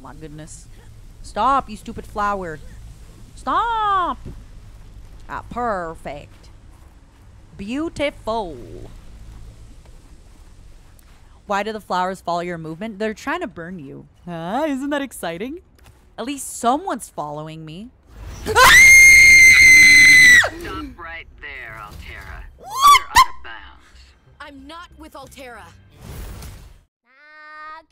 Oh my goodness. Stop, you stupid flower. Stop! Ah, perfect. Beautiful. Why do the flowers follow your movement? They're trying to burn you. Huh? isn't that exciting? At least someone's following me. Stop right there, Altera. You're out of bounds. I'm not with Altera. Ah,